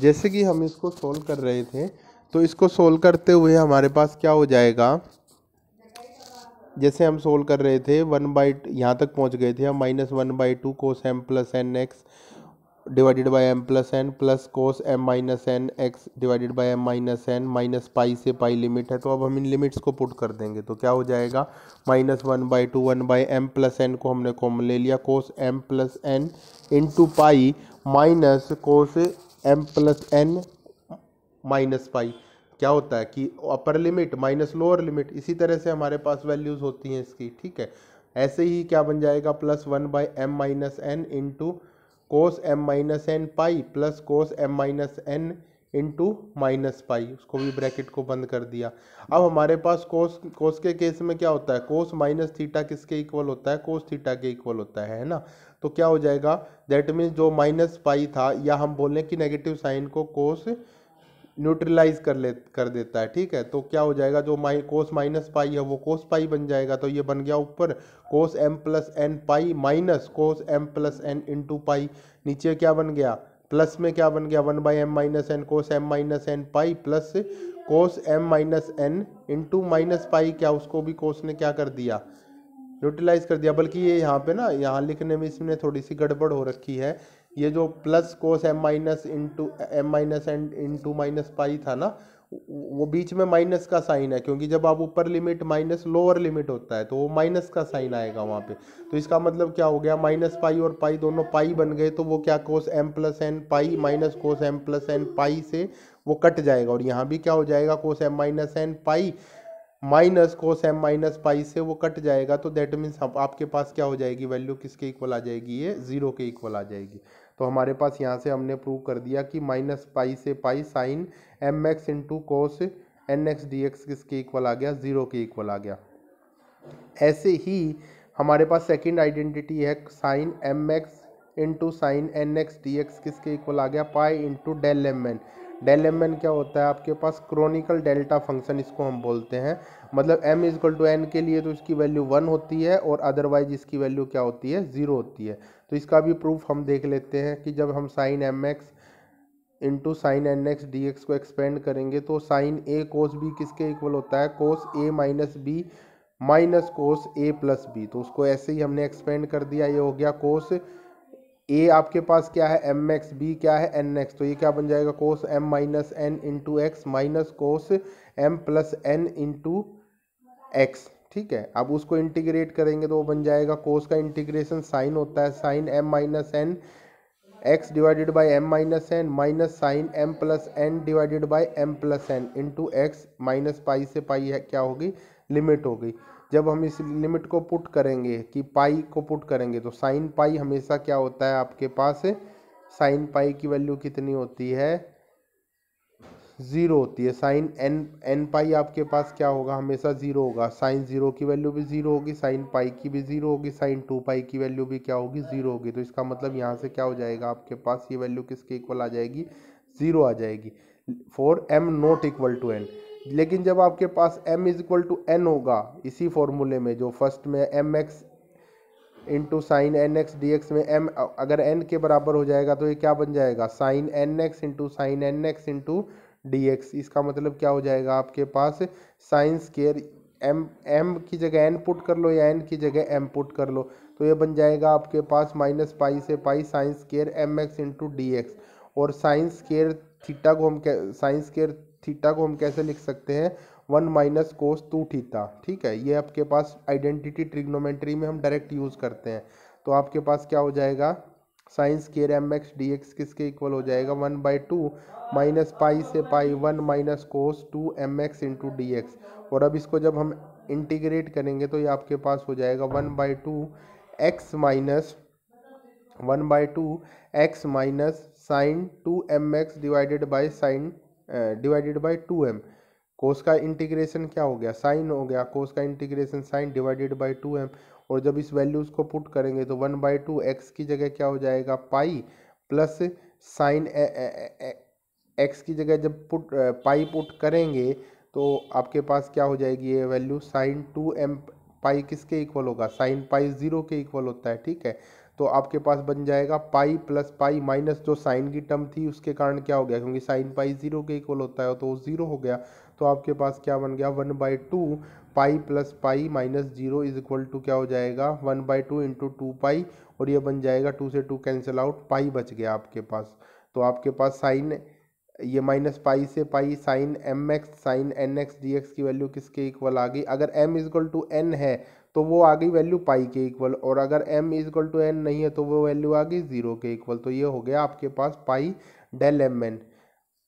जैसे कि हम इसको सोल्व कर रहे थे तो इसको सोल्व करते हुए हमारे पास क्या हो जाएगा? जैसे हम सोल्व कर रहे थे वन बाई यहाँ तक पहुँच गए थे हम minus one by two cos M plus N X divided by M plus N plus cos M minus N X divided by M minus N minus pi से पाई लिमिट है तो अब हम इन लिमिट्स को पुट कर देंगे तो क्या हो जाएगा? Minus one by two one by M plus N को हमने कॉमन ले लिया cos M plus N into pi minus cos M plus N minus pi क्या होता है कि upper limit minus lower limit इसी तरह से हमारे पास वैल्यूज़ होती हैं इसकी, ठीक है? ऐसे ही क्या बन जाएगा? Plus one by M minus N into cos M minus N pi plus cos M minus N into minus pi उसको भी ब्रैकेट को बंद कर दिया। अब हमारे पास कोस कोस के केस में क्या होता है? कोस माइनस थीटा किसके इक्वल होता है? कोस थीटा के इक्वल होता है है ना? तो क्या हो जाएगा? दैट मीन्स जो माइनस पाई था, या हम बोलें कि नेगेटिव साइन को कोस न्यूट्रलाइज कर ले, कर देता है, ठीक है? तो क्या हो जाएगा? जो माइ कोस माइनस पाई है, वो कोस पाई बन जाएगा। तो ये बन गया ऊपर। Cos M plus N pi minus cos M plus N into pi नीचे क्या बन गया? प्लस में क्या बन गया? One by M minus N cos M minus N pi plus cos M minus N into minus pi क्या उसको भी कोस ने क्या कर दिया? न्यूट्रलाइज कर दिया। बल्कि ये यहाँ पे ना, यहाँ लिखने में इसमें थोड़ी सी गड़बड़ हो रखी है। ये जो plus cos M minus into M minus and into minus pi था ना, वो बीच में माइनस का साइन है। क्योंकि जब आप ऊपर लिमिट माइनस लोअर लिमिट होता है तो वो माइनस का साइन आएगा वहाँ पे। तो इसका मतलब क्या हो गया? माइनस पाई और पाई दोनों पाई बन गए तो वो क्या cos M plus N pi minus cos M plus N pi से वो कट जाएगा। और यहाँ भी क्या हो जाएगा? Cos M minus N pi minus cos M minus pi से वो कट जाएगा तो दैट मीन्स आपके पास क्या हो जाएगी? वैल्यू किसके इक्वल आ जाएगी? ये ज़ीरो के इक्वल आ जाएगी। तो हमारे पास यहाँ से हमने प्रूव कर दिया कि माइनस पाई से pi sine m x into cos n x d x किसके इक्वल आ गया? ज़ीरो के इक्वल आ गया। ऐसे ही हमारे पास सेकंड आइडेंटिटी है sine m x into sine n x d x किसके इक्वल आ गया? Pi into del m n del m n क्या होता है? आपके पास क्रोनिकल डेल्टा फ़ंक्शन इसको हम बोलते हैं। मतलब एम इजक्वल टू एन के लिए तो इसकी वैल्यू वन होती है और अदरवाइज़ इसकी वैल्यू क्या होती है? ज़ीरो होती है। तो इसका भी प्रूफ हम देख लेते हैं कि जब हम sine m x into sine n x d x को एक्सपेंड करेंगे तो साइन ए कोस बी किसके इक्वल होता है? Cos a minus b minus cos a plus b तो उसको ऐसे ही हमने एक्सपेंड कर दिया, ये हो गया कोस ए आपके पास क्या है? एम एक्स बी क्या है? एन एक्स तो ये क्या बन जाएगा? Cos m minus n into x minus cos m plus n into x ठीक है? अब उसको इंटीग्रेट करेंगे तो वो बन जाएगा। कोस का इंटीग्रेशन साइन होता है। Sine m minus n x divided by m minus n minus sine m plus n divided by m plus n into x minus pi से पाई है, क्या होगी? लिमिट हो गई जब हम इस लिमिट को पुट करेंगे कि पाई को पुट करेंगे तो साइन पाई हमेशा क्या होता है आपके पास? साइन पाई की वैल्यू कितनी होती है? ज़ीरो होती है। साइन एन एन पाई आपके पास क्या होगा? हमेशा ज़ीरो होगा। साइन ज़ीरो की वैल्यू भी ज़ीरो होगी, साइन पाई की भी ज़ीरो होगी, साइन टू पाई की वैल्यू भी क्या होगी? ज़ीरो होगी। तो इसका मतलब यहाँ से क्या हो जाएगा? आपके पास ये वैल्यू किसके इक्वल आ जाएगी? ज़ीरो आ जाएगी। For m not equal to n. लेकिन जब आपके पास m is equal to n होगा, इसी फॉर्मूले में, जो फ़र्स्ट में m x into sine n x d x में m, अगर n के बराबर हो जाएगा तो ये क्या बन जाएगा? Sine n x into sine n x into d x इसका मतलब क्या हो जाएगा? आपके पास साइन स्केयर एम एम की जगह एन पुट कर लो या एन की जगह एम पुट कर लो तो ये बन जाएगा आपके पास माइनस पाई से pi sine square m x into d x और साइंस केयर थीटा को हम साइंस स्केयर थीटा को हम कैसे लिख सकते हैं? One minus cos two theta. ठीक है, ये आपके पास आइडेंटिटी ट्रिग्नोमेट्री में हम डायरेक्ट यूज़ करते हैं। तो आपके पास क्या हो जाएगा? Sine square m x d x किसके इक्वल हो जाएगा? One by two minus pi से pi one minus cos two m x into d x. और अब इसको जब हम इंटीग्रेट करेंगे तो ये आपके पास हो जाएगा one by two x minus one by two x minus sine two m x divided by sine divided by two m cos का इंटीग्रेशन क्या हो गया? साइन हो गया। कोस का integration sine divided by two m और जब इस वैल्यूज़ को पुट करेंगे तो वन बाई टू एक्स की जगह क्या हो जाएगा? पाई प्लस साइन एक्स की जगह जब पुट पाई पुट करेंगे तो आपके पास क्या हो जाएगी? ये value sine two m pi किसके इक्वल होगा? साइन पाई ज़ीरो के इक्वल होता है, ठीक है? तो आपके पास बन जाएगा पाई प्लस पाई माइनस जो साइन की टर्म थी, उसके कारण क्या हो गया? क्योंकि साइन पाई ज़ीरो के इक्वल होता है तो वो ज़ीरो हो गया। तो आपके पास क्या बन गया? One by two pi plus pi minus zero is equal to क्या हो जाएगा? One by two into two pi, और ये बन जाएगा टू से टू कैंसिल आउट, पाई बच गया आपके पास। तो आपके पास साइन, ये माइनस पाई से pi, sine m x, sine n x d x की वैल्यू किसके इक्वल आ गई? अगर एम इजक्वल टू एन है तो वो आ गई वैल्यू पाई के इक्वल, और अगर एम इजक्वल टू एन नहीं है तो वो वैल्यू आ गई ज़ीरो के इक्वल। तो ये हो गया आपके पास pi del m n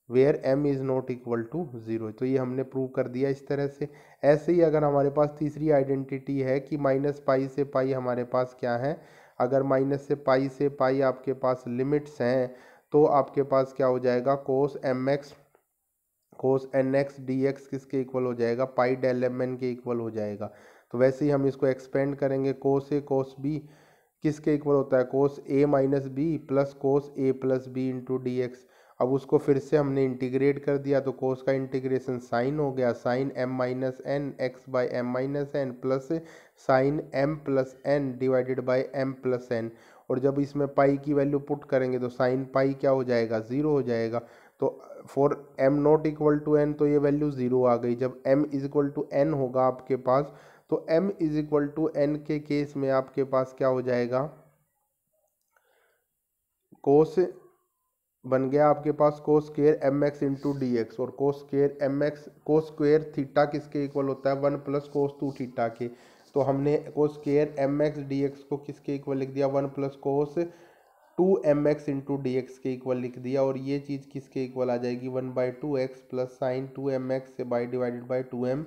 where m is not equal to zero तो ये हमने प्रूव कर दिया इस तरह से। ऐसे ही अगर हमारे पास तीसरी आइडेंटिटी है कि माइनस पाई से पाई हमारे पास क्या है, अगर माइनस से पाई से पाई आपके पास लिमिट्स हैं तो आपके पास क्या हो जाएगा? Cos m x cos n x d x किसके इक्वल हो जाएगा? पाई डेल एम एन के इक्वल हो जाएगा। तो वैसे ही हम इसको एक्सपेंड करेंगे कोस ए कोस बी किसके इक्वल होता है? Cos a minus b plus cos a plus b into d x अब उसको फिर से हमने इंटीग्रेट कर दिया तो कोस का इंटीग्रेशन साइन हो गया। Sine m minus n x by m minus n plus sine m plus n divided by m plus n और जब इसमें पाई की वैल्यू पुट करेंगे तो साइन पाई क्या हो जाएगा? ज़ीरो हो जाएगा। तो for m not equal to n तो ये वैल्यू ज़ीरो आ गई। जब m is equal to n होगा आपके पास तो m is equal to n के केस में आपके पास क्या हो जाएगा? कोस बन गया आपके पास cos square m x into d x और cos square m x cos square theta किसके इक्वल होता है? One plus cos two theta के। तो हमने cos square m x d x को किसके इक्वल लिख दिया? One plus cos two m x into d x के इक्वल लिख दिया और ये चीज़ किसके इक्वल आ जाएगी? One by two x plus sine two m x by divided by two m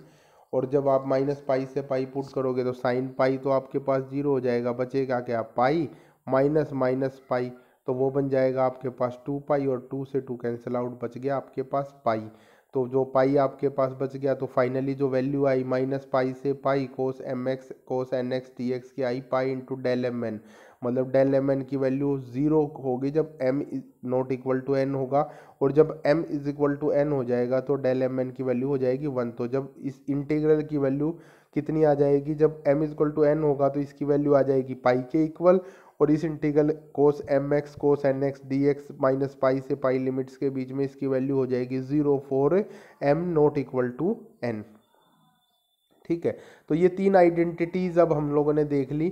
और जब आप माइनस पाई से पाई पुट करोगे तो साइन पाई तो आपके पास ज़ीरो हो जाएगा। बचेगा क्या? पाई माइनस माइनस पाई तो वो बन जाएगा आपके पास टू पाई और टू से टू कैंसिल आउट बच गया आपके पास पाई तो जो पाई आपके पास बच गया तो फाइनली जो वैल्यू आई माइनस पाई से pi cos m x cos n x t x की I pi into del m n मतलब डेल एम एन की वैल्यू ज़ीरो होगी जब m not equal to n होगा और जब m is equal to n हो जाएगा तो डेल एम एन की वैल्यू हो जाएगी वन तो जब इस इंटीग्रल की वैल्यू कितनी आ जाएगी? जब m is equal to n होगा तो इसकी वैल्यू आ जाएगी पाई के इक्वल और इस integral cos m x cos n x d x minus pi से पाई लिमिट्स के बीच में इसकी वैल्यू हो जाएगी zero for m not equal to n ठीक है? तो ये तीन आइडेंटिटीज़ अब हम लोगों ने देख ली।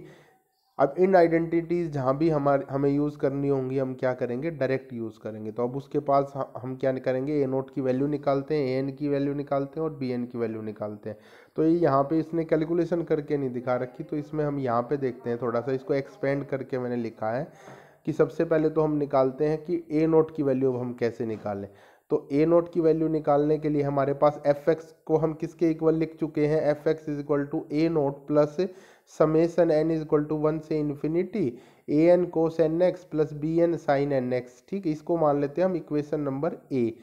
अब इन आइडेंटिटीज़ जहाँ भी हमारे, हमें यूज़ करनी होंगी, हम क्या करेंगे? डायरेक्ट यूज़ करेंगे। तो अब उसके पास हम क्या करेंगे? ए नोट की वैल्यू निकालते हैं ए एन की वैल्यू निकालते हैं और बी एन की वैल्यू निकालते हैं। तो ये यहाँ पे इसने कैलकुलेशन करके नहीं दिखा रखी तो इसमें हम यहाँ पे देखते हैं थोड़ा सा। इसको एक्सपेंड करके मैंने लिखा है कि सबसे पहले तो हम निकालते हैं कि ए नोट की वैल्यू अब हम कैसे निकालें। तो ए नोट की वैल्यू निकालने के लिए हमारे पास एफ़ एक्स को हम किसके इक्वल लिख चुके हैं? F x is equal to a naught plus summation n is equal to one से infinity a n cos n x plus b n sine n x ठीक है? इसको मान लेते हैं हम इक्वेशन नंबर ए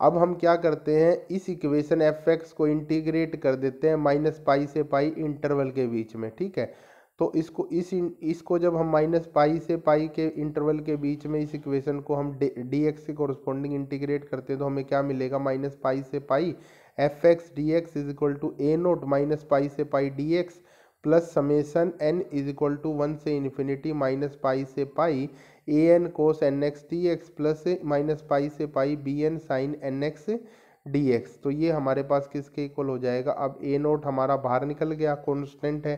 अब हम क्या करते हैं? इस इक्वेशन एफ़ एक्स को इंटीग्रेट कर देते हैं माइनस पाई से पाई इंटरवल के बीच में, ठीक है? तो इसको, इस इसको जब हम माइनस पाई से पाई के इंटरवल के बीच में इस इक्वेशन को हम डी एक्स के कोरस्पॉन्डिंग इंटीग्रेट करते हैं तो हमें क्या मिलेगा? माइनस पाई से pi f x d x is equal to a naught minus pi से pi d x plus summation n is equal to one से इन्फिनिटी माइनस पाई से pi a n cos n x t x plus minus pi से pi b n sine n x d x तो ये हमारे पास किसके equal हो जाएगा? अब ए नोट हमारा बाहर निकल गया कॉन्स्टेंट है।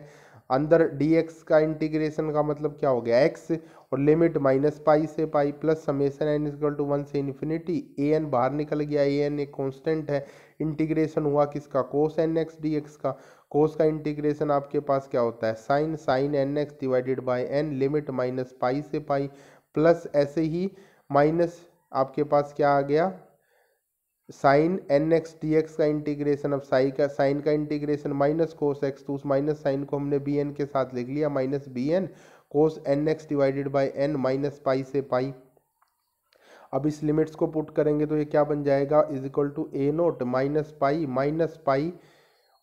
अंदर डी एक्स का इंटीग्रेशन का मतलब क्या हो गया? एक्स और लिमिट माइनस पाई से pi plus summation n is equal to one से इन्फिनिटी ए एन बाहर निकल गया। ए एन एक कॉन्स्टेंट है। इंटीग्रेशन हुआ किसका? Cos n x d x का। कोस का इंटीग्रेशन आपके पास क्या होता है? Sine sine n x divided by n limit minus pi से पाई प्लस ऐसे ही माइनस आपके पास क्या आ गया? Sine n x d x का इंटीग्रेशन, अब साई का, साइन का इंटीग्रेशन माइनस कोस एक्स तो उस माइनस साइन को हमने बी एन के साथ लिख लिया, minus b n, cos n x divided by n minus pi से पाई। अब इस लिमिट्स को पुट करेंगे तो ये क्या बन जाएगा? Is equal to a naught minus pi minus pi,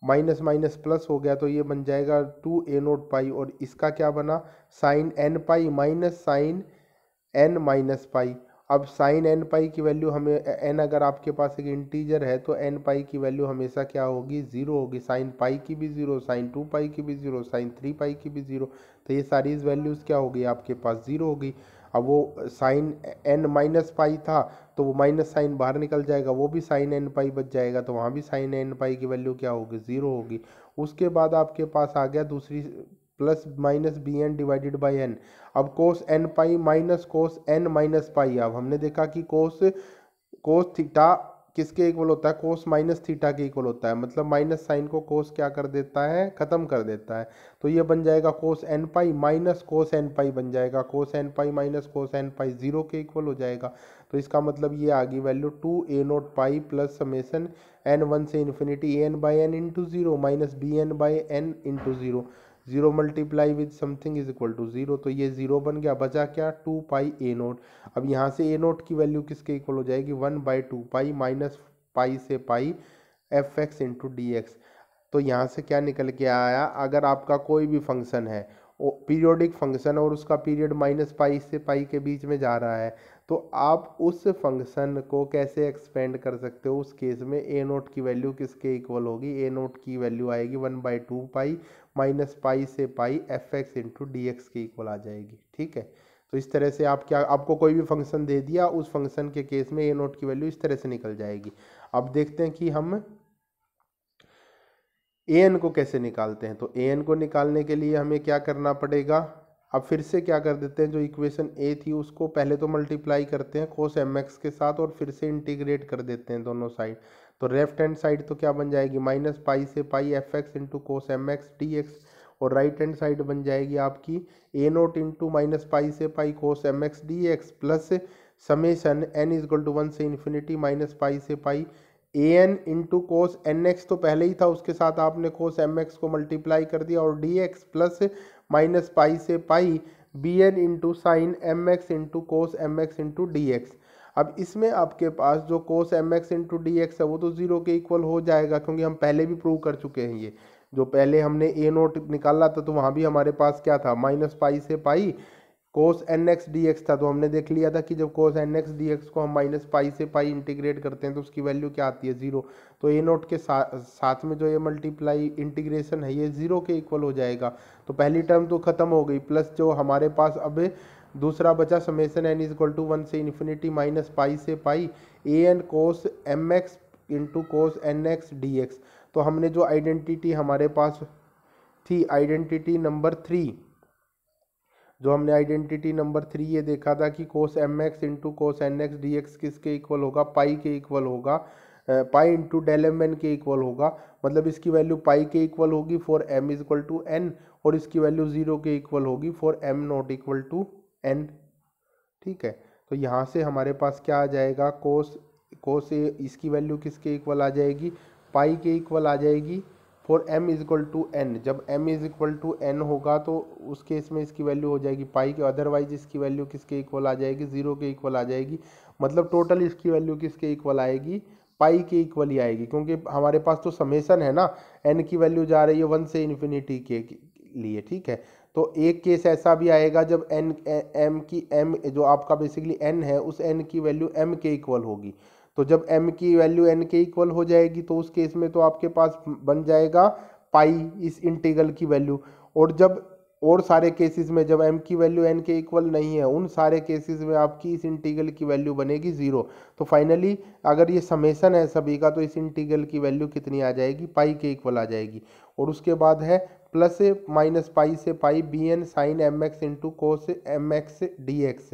minus minus plus हो गया तो ये बन जाएगा टू ए नोट पाई, और इसका क्या बना? Sine n pi minus sine n minus pi. अब साइन एन पाई की वैल्यू हमें एन अगर आपके पास एक इंटीजर है तो एन पाई की वैल्यू हमेशा क्या होगी? ज़ीरो होगी। साइन पाई की भी ज़ीरो साइन टू पाई की भी ज़ीरो साइन थ्री पाई की भी ज़ीरो तो ये सारी वैल्यूज़ क्या होगी? आपके पास ज़ीरो होगी। अब वो साइन एन माइनस पाई था तो वो माइनस साइन बाहर निकल जाएगा, वो भी साइन एन पाई बच जाएगा तो वहाँ भी साइन एन पाई की वैल्यू क्या होगी? ज़ीरो होगी। उसके बाद आपके पास आ गया दूसरी plus minus b n divided by n. अब cos n pi minus cos n minus pi. अब हमने देखा कि कोस कोस थीटा किसके इक्वल होता है? कोस माइनस थीटा के इक्वल होता है। मतलब माइनस साइन को कोस क्या कर देता है? खत्म कर देता है। तो ये बन जाएगा cos n pi minus cos n pi बन जाएगा। Cos n pi minus cos n pi zero के इक्वल हो जाएगा। तो इसका मतलब ये आ गई value two a naught pi plus summation n one से infinity a n by n into zero minus b n by n into zero zero multiply with something is equal to zero तो ये zero बन गया, बचा क्या? Two pi a naught. अब यहाँ से ए नोट की वैल्यू किसके इक्वल हो जाएगी? One by two pi minus pi से pi f x into d x. तो यहाँ से क्या निकल के आया? अगर आपका कोई भी फ़ंक्शन है पीरियोडिक फ़ंक्शन और उसका पीरियड माइनस पाई से पाई के बीच में जा रहा है तो आप उस फ़ंक्शन को कैसे एक्सपेंड कर सकते हो? उस केस में ए नोट की वैल्यू किसके इक्वल होगी? ए नोट की वैल्यू आएगी one by two pi minus pi से pi f x into d x के इक्वल आ जाएगी। ठीक है? तो इस तरह से आप क्या, आपको कोई भी फ़ंक्शन दे दिया, उस फ़ंक्शन के केस में ए नोट की वैल्यू इस तरह से निकल जाएगी। अब देखते हैं कि हम ए एन को कैसे निकालते हैं। तो ए एन को निकालने के लिए हमें क्या करना पड़ेगा? अब फिर से क्या कर देते हैं? जो इक्वेशन ए थी, उसको पहले तो मल्टीप्लाई करते हैं कोस एम एक्स के साथ और फिर से इंटीग्रेट कर देते हैं दोनों साइड तो लेफ़्ट हैंड साइड तो क्या बन जाएगी? माइनस पाई से pi f x into cos m x d x और राइट हैंड साइड बन जाएगी आपकी a naught into minus pi से pi cos m x d x plus summation n is equal to one से infinity minus pi से pi a n into cos n x तो पहले ही था, उसके साथ आपने कोस एम एक्स को मल्टीप्लाई कर दिया और d x plus minus pi से pi B N into sine M X into cos M X into D X अब इसमें आपके पास जो cos M X into D X है, वो तो ज़ीरो के इक्वल हो जाएगा, क्योंकि हम पहले भी प्रूव कर चुके हैं ये। जो पहले हमने ए नोट निकाला था तो वहाँ भी हमारे पास क्या था? माइनस पाई से pi cos N X D X था तो हमने देख लिया था कि जब cos N X D X को हम माइनस पाई से पाई इंटीग्रेट करते हैं तो उसकी वैल्यू क्या आती है? ज़ीरो तो ए नोट के सा, साथ में जो ये मल्टीप्लाई इंटीग्रेशन है ये ज़ीरो के इक्वल हो जाएगा। तो पहली टर्म तो ख़त्म हो गई प्लस जो हमारे पास अब दूसरा बचा summation N is equal to one से इन्फिनिटी माइनस पाई से pi A N cos M X into cos N X D X तो हमने जो आइडेंटिटी हमारे पास थी आइडेंटिटी नंबर थ्री जो हमने आइडेंटिटी नंबर थ्री ये देखा था कि cos M X into cos N X D X किसके इक्वल होगा? पाई के इक्वल होगा। Pi into del M N के इक्वल होगा। मतलब इसकी वैल्यू पाई के इक्वल होगी for M is equal to N और इसकी वैल्यू ज़ीरो के इक्वल होगी for M not equal to N ठीक है? तो यहाँ से हमारे पास क्या आ जाएगा? कोस कोस ए, इसकी वैल्यू किसके इक्वल आ जाएगी? पाई के इक्वल आ जाएगी। For M is equal to N जब M is equal to N होगा तो उस केस में इसकी वैल्यू हो जाएगी पाई के। अदरवाइज़ इसकी वैल्यू किसके इक्वल आ जाएगी? ज़ीरो के इक्वल आ जाएगी। मतलब टोटल इसकी वैल्यू किसके इक्वल आएगी? पाई के इक्वल ही आएगी। क्योंकि हमारे पास तो समेसन है ना। एन की वैल्यू जा रही है वन से इन्फिनिटी के लिए, ठीक है? तो एक केस ऐसा भी आएगा जब एन एम की एम जो आपका बेसिकली एन है, उस एन की वैल्यू एम के इक्वल होगी। तो जब m की वैल्यू n के इक्वल हो जाएगी तो उस केस में तो आपके पास बन जाएगा पाई इस इंटीगल की वैल्यू और जब और सारे केसेस में जब m की वैल्यू n के इक्वल नहीं है, उन सारे केसेस में आपकी इस इंटीगल की वैल्यू बनेगी ज़ीरो तो फाइनली अगर ये समेसन है सभी का तो इस इंटीगल की वैल्यू कितनी आ जाएगी? पाई के इक्वल आ जाएगी. और उसके बाद है प्लस माइनस पाई से pi B N sine M X into cos M X D X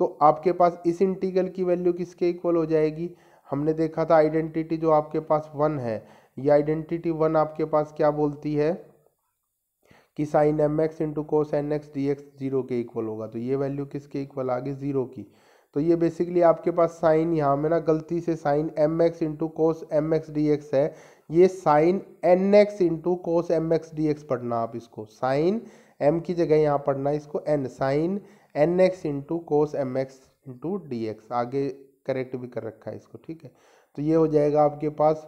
तो आपके पास इस इंटीगल की वैल्यू किसके इक्वल हो जाएगी? हमने देखा था आइडेंटिटी जो आपके पास वन है। ये आइडेंटिटी वन आपके पास क्या बोलती है? कि sine M X into cos N X D X zero के इक्वल होगा। तो ये वैल्यू किसके इक्वल आ गई ज़ीरो की। तो ये बेसिकली आपके पास साइन यहाँ में ना गलती से sine M X into cos M X D X है। ये sine N X into cos M X D X पढ़ना आप इसको। साइन एम की जगह यहाँ पढ़ना इसको। N sine N X into cos M X into D X आगे करेक्ट भी कर रखा है इसको, ठीक है? तो ये हो जाएगा आपके पास,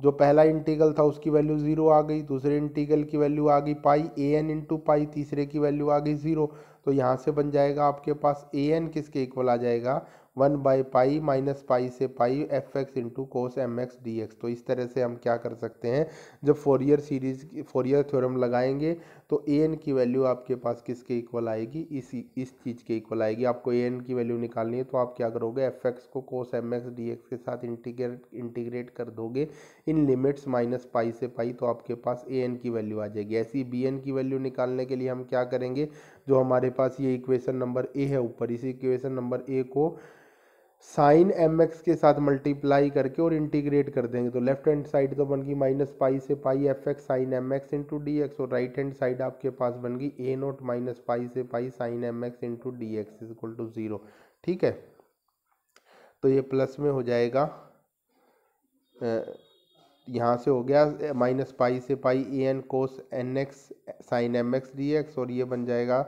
जो पहला इंटीगल था उसकी वैल्यू ज़ीरो आ गई, दूसरे इंटीगल की वैल्यू आ गई पाई ए एन इंटू पाई तीसरे की वैल्यू आ गई ज़ीरो तो यहाँ से बन जाएगा आपके पास ए एन किसके इक्वल आ जाएगा? One by pi minus pi से pi F X into cos M X D X तो इस तरह से हम क्या कर सकते हैं? जब फोरियर सीरीज़ फोरियर थ्योरम लगाएँगे तो ए एन की वैल्यू आपके पास किसके इक्वल आएगी? इस इस चीज़ के इक्वल आएगी। आपको ए एन की वैल्यू निकालनी है तो आप क्या करोगे? एफ़ एक्स को cos M X D X के साथ इंटीग्रेट इंटीग्रेट कर दोगे। इन लिमिट्स माइनस पाई से पाई तो आपके पास ए एन की वैल्यू आ जाएगी। ऐसी बी एन की वैल्यू निकालने के लिए हम क्या करेंगे? जो हमारे पास ये इक्वेशन नंबर ए है ऊपर। इसी इक्वेशन नंबर ए को साइन एम एक्स के साथ मल्टीप्लाई करके और इंटीग्रेट कर देंगे। तो लेफ़्ट हैंड साइड तो बन गई माइनस पाई से pi F X sine M X into D X और राइट हैंड साइड आपके पास बन गई ए नोट माइनस पाई से pi sine M X into D X is equal to zero ठीक है? तो ये प्लस में हो जाएगा यहाँ से हो गया माइनस पाई से pi A N cos N X sine M X D X और ये बन जाएगा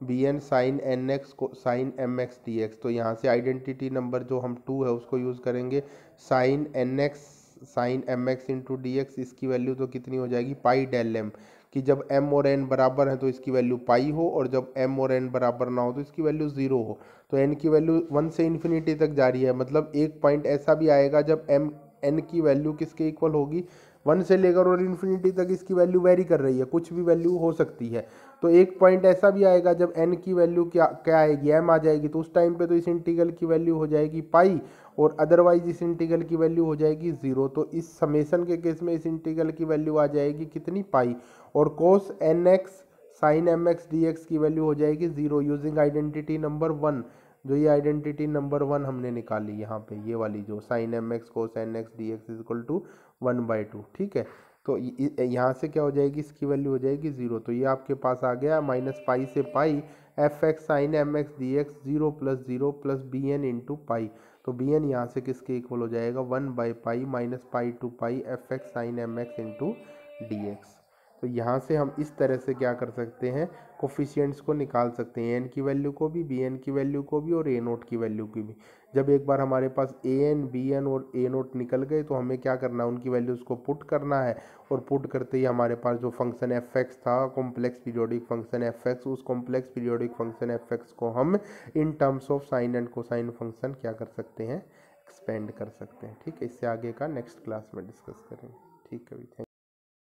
B N sine N X को, sine M X D X. तो यहाँ से आइडेंटिटी नंबर जो हम टू है उसको यूज़ करेंगे, sine N X, sine M X into D X, इसकी वैल्यू तो कितनी हो जाएगी? Pi del M. कि जब एम और एन बराबर है तो इसकी वैल्यू पाई हो और जब एम और एन बराबर ना हो तो इसकी वैल्यू ज़ीरो हो। तो एन की वैल्यू वन से इन्फिनिटी तक जा रही है मतलब एक पॉइंट ऐसा भी आएगा जब एम एन की वैल्यू किसके इक्वल होगी? वन से लेकर और इन्फिनिटी तक इसकी वैल्यू वेरी कर रही है, कुछ भी वैल्यू हो सकती है। तो एक पॉइंट ऐसा भी आएगा, जब एन की वैल्यू क्या क्या आएगी? एम आ जाएगी तो उस टाइम पे तो इस इंटीगल की वैल्यू हो जाएगी पाई और अदरवाइज़ इस इंटीगल की वैल्यू हो जाएगी ज़ीरो तो इस समेसन के केस में इस इंटीगल की वैल्यू आ जाएगी कितनी? पाई और cos N X sine M X D X की वैल्यू हो जाएगी zero using identity number one जो ये आइडेंटिटी नंबर वन हमने निकाली यहाँ पे, ये वाली जो sine M X cos N X D X is equal to one by two ठीक है? तो यहाँ से क्या हो जाएगी? इसकी वैल्यू हो जाएगी ज़ीरो तो ये आपके पास आ गया माइनस पाई से pi F X sine M X D X zero plus zero plus B N into pi तो बी एन यहाँ से किसके इक्वल हो जाएगा? One by pi minus pi to pi F X sine M X into D X तो यहाँ से हम इस तरह से क्या कर सकते हैं? कोफिशियंट्स को निकाल सकते हैं। एन की वैल्यू को भी बी एन की वैल्यू को भी और ए नोट की वैल्यू की भी। जब एक बार हमारे पास ए एन बी एन और ए नोट निकल गए तो हमें क्या करना है? उनकी वैल्यूज़ को पुट करना है और पुट करते ही हमारे पास जो फ़ंक्शन एफ़ एक्स था complex periodic function F X उस complex periodic function F X को हम in terms of sine and cosine function क्या कर सकते हैं? एक्सपेंड कर सकते हैं। ठीक है, इससे आगे का नेक्स्ट क्लास में डिस्कस करेंगे। ठीक है